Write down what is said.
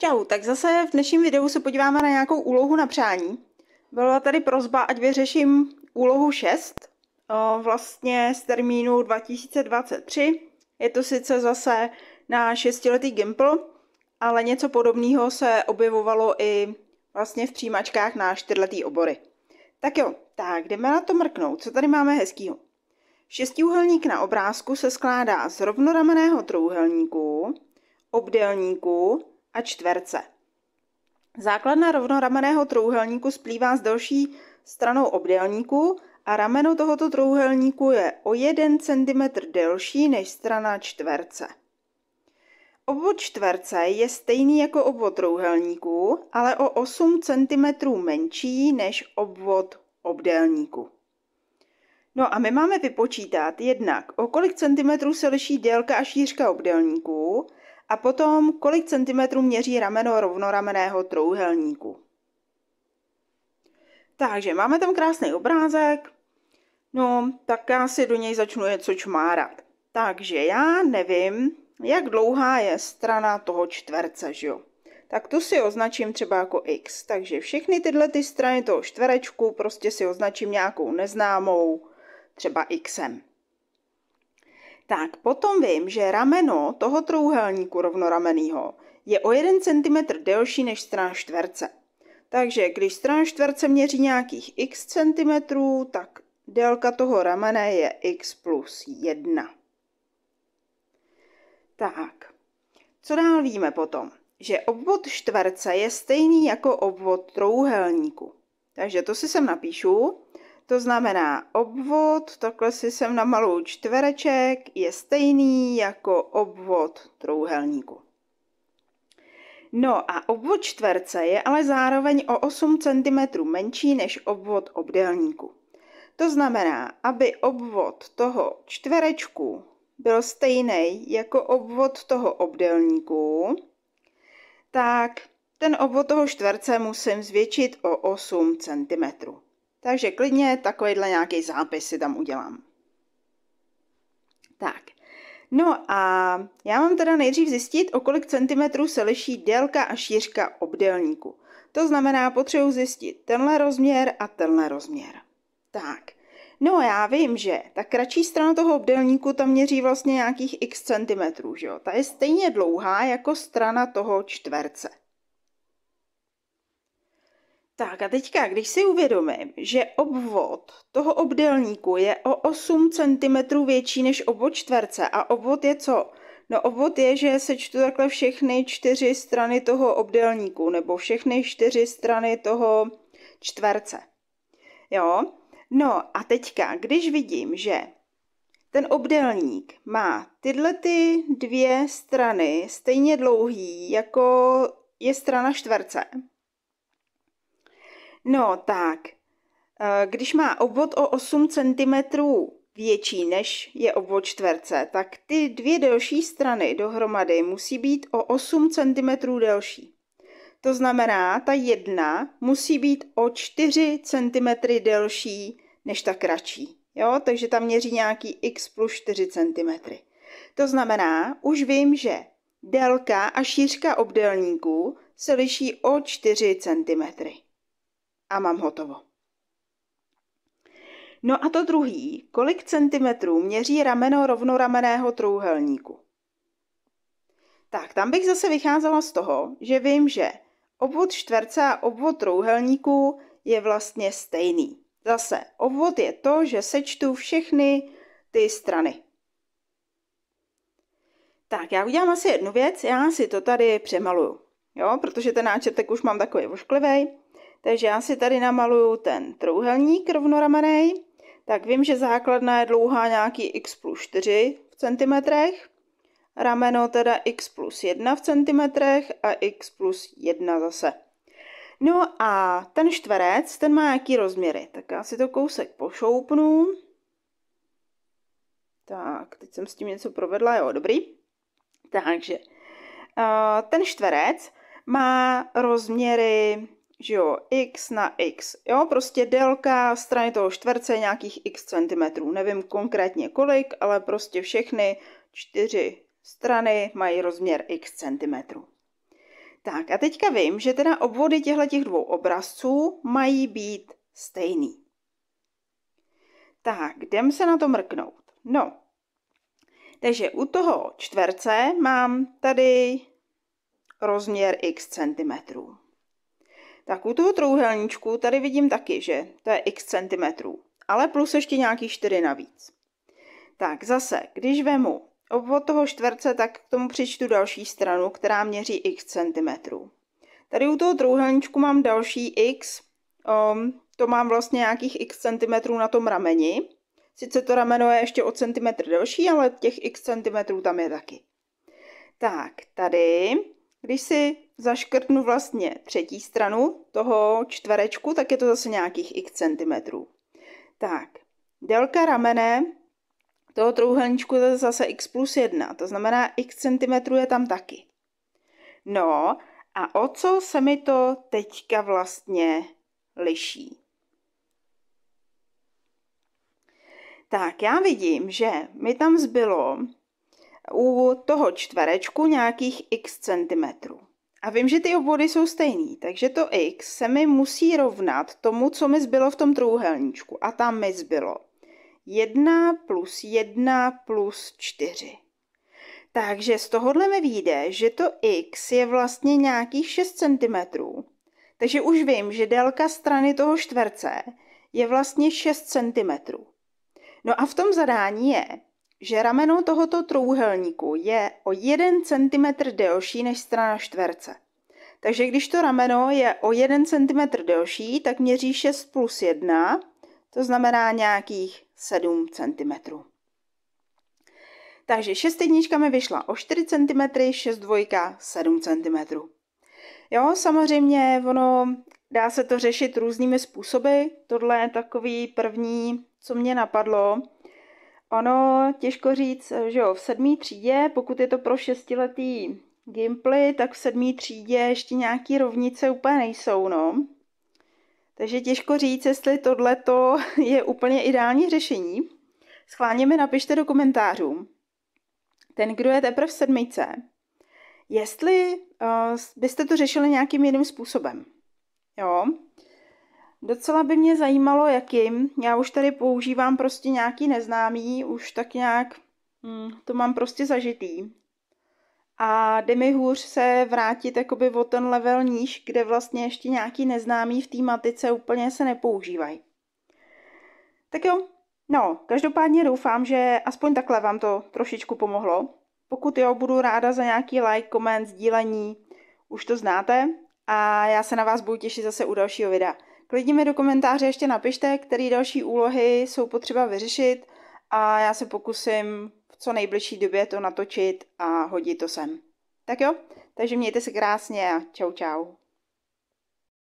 Čau, tak zase v dnešním videu se podíváme na nějakou úlohu na přání. Byla tady prozba, ať vyřeším úlohu 6, vlastně z termínu 2023. Je to sice zase na šestiletý Gimple, ale něco podobného se objevovalo i vlastně v přijímačkách na čtyřletý obory. Tak jo, tak jdeme na to mrknout. Co tady máme hezkýho? Šestiúhelník na obrázku se skládá z rovnoramenného trouhelníku, obdélníku a čtverce. Základna rovnoramenného trouhelníku splývá s další stranou obdélníku a rameno tohoto trouhelníku je o 1 cm delší než strana čtverce. Obvod čtverce je stejný jako obvod trouhelníku, ale o 8 cm menší než obvod obdélníku. No a my máme vypočítat jednak, o kolik centimetrů se liší délka a šířka obdélníku a potom kolik centimetrů měří rameno rovnoramenného trouhelníku. Takže máme tam krásný obrázek, no tak já si do něj začnu něco čmárat. Takže já nevím, jak dlouhá je strana toho čtverce, že jo? Tak to si označím třeba jako x. Takže všechny tyhle ty strany toho čtverečku prostě si označím nějakou neznámou, třeba xem. Tak potom vím, že rameno toho trouhelníku rovnoramenného je o 1 cm delší než strana čtverce. Takže když strana čtverce měří nějakých x cm, tak délka toho ramene je x plus 1. Tak, co dál víme potom? Že obvod čtverce je stejný jako obvod trouhelníku. Takže to si sem napíšu. To znamená, obvod, takhle si sem namaluju čtvereček, je stejný jako obvod trouhelníku. No a obvod čtverce je ale zároveň o 8 cm menší než obvod obdélníku. To znamená, aby obvod toho čtverečku byl stejný jako obvod toho obdélníku, tak ten obvod toho čtverce musím zvětšit o 8 cm. Takže klidně takovýhle nějaký zápis si tam udělám. Tak, no a já mám teda nejdřív zjistit, o kolik centimetrů se liší délka a šířka obdélníku. To znamená, potřebuji zjistit tenhle rozměr a tenhle rozměr. Tak, no já vím, že ta kratší strana toho obdélníku tam měří vlastně nějakých x centimetrů, že jo? Ta je stejně dlouhá jako strana toho čtverce. Tak a teďka, když si uvědomím, že obvod toho obdélníku je o 8 cm větší než obvod čtverce a obvod je co? No obvod je, že sečtu takhle všechny čtyři strany toho obdélníku nebo všechny čtyři strany toho čtverce. Jo? No a teďka, když vidím, že ten obdélník má tyhle ty dvě strany stejně dlouhý, jako je strana čtverce, No tak, eh, když má obvod o 8 cm větší než je obvod čtverce, tak ty dvě delší strany dohromady musí být o 8 cm delší. To znamená, ta jedna musí být o 4 cm delší než ta kratší. Jo? Takže tam měří nějaký x plus 4 cm. To znamená, už vím, že délka a šířka obdélníků se liší o 4 cm a mám hotovo. No a to druhý, kolik centimetrů měří rameno rovnorameného trouhelníku? Tak, tam bych zase vycházela z toho, že vím, že obvod čtverce a obvod trouhelníku je vlastně stejný. Zase, obvod je to, že sečtu všechny ty strany. Tak, já udělám asi jednu věc, já si to tady přemaluju, jo, protože ten náčrtek už mám takový ošklivý. Takže já si tady namaluju ten trouhelník rovnoramenej, tak vím, že základna je dlouhá nějaký x plus 4 v centimetrech, rameno teda x plus 1 v centimetrech a x plus 1 zase. No a ten čtverec, ten má jaký rozměry? Tak já si to kousek pošoupnu. Tak, teď jsem s tím něco provedla, jo, dobrý. Takže ten čtverec má rozměry že jo, x na x, jo, prostě délka strany toho čtverce nějakých x centimetrů, nevím konkrétně kolik, ale prostě všechny čtyři strany mají rozměr x centimetrů. Tak a teďka vím, že teda obvody těchto těch dvou obrazců mají být stejný. Tak, jdem se na to mrknout. No, takže u toho čtverce mám tady rozměr x centimetrů. Tak u toho trouhelníčku tady vidím taky, že to je x centimetrů, ale plus ještě nějaký 4 navíc. Tak zase, když vemu obvod toho čtverce, tak k tomu přičtu další stranu, která měří x centimetrů. Tady u toho trouhelníčku mám další x, um, to mám vlastně nějakých x centimetrů na tom rameni. Sice to rameno je ještě o centimetr delší, ale těch x centimetrů tam je taky. Tak, tady, když si zaškrtnu vlastně třetí stranu toho čtverečku, tak je to zase nějakých x centimetrů. Tak, délka ramene toho trouhelníčku je zase x plus 1, to znamená x centimetrů je tam taky. No a o co se mi to teďka vlastně liší? Tak já vidím, že mi tam zbylo u toho čtverečku nějakých x centimetrů. A vím, že ty obvody jsou stejný, takže to x se mi musí rovnat tomu, co mi zbylo v tom trouhelníčku. A tam mi zbylo 1 plus 1 plus 4. Takže z tohohle mi vyjde, že to x je vlastně nějakých 6 cm. Takže už vím, že délka strany toho čtverce je vlastně 6 cm. No a v tom zadání je, že rameno tohoto trouhelníku je o 1 cm delší než strana čtverce. Takže když to rameno je o 1 cm delší, tak měří 6 plus 1, to znamená nějakých 7 cm. Takže 6 jednička mi vyšla o 4 cm, 6 dvojka 7 cm. Jo, samozřejmě ono dá se to řešit různými způsoby. Tohle je takový první, co mě napadlo. Ono těžko říct, že jo, v sedmý třídě, pokud je to pro šestiletý Gimply, tak v sedmý třídě ještě nějaký rovnice úplně nejsou, no. Takže těžko říct, jestli tohleto je úplně ideální řešení. Schválně mi napište do komentářů. Ten, kdo je teprve v sedmice, jestli uh, byste to řešili nějakým jiným způsobem. Jo, Docela by mě zajímalo, jakým. Já už tady používám prostě nějaký neznámý, už tak nějak hm, to mám prostě zažitý. A jde mi hůř se vrátit jakoby o ten level níž, kde vlastně ještě nějaký neznámý v té matice úplně se nepoužívají. Tak jo, no, každopádně doufám, že aspoň takhle vám to trošičku pomohlo. Pokud jo, budu ráda za nějaký like, koment, sdílení, už to znáte. A já se na vás budu těšit zase u dalšího videa. Klidně mi do komentáře ještě napište, které další úlohy jsou potřeba vyřešit a já se pokusím v co nejbližší době to natočit a hodit to sem. Tak jo, takže mějte se krásně a čau čau.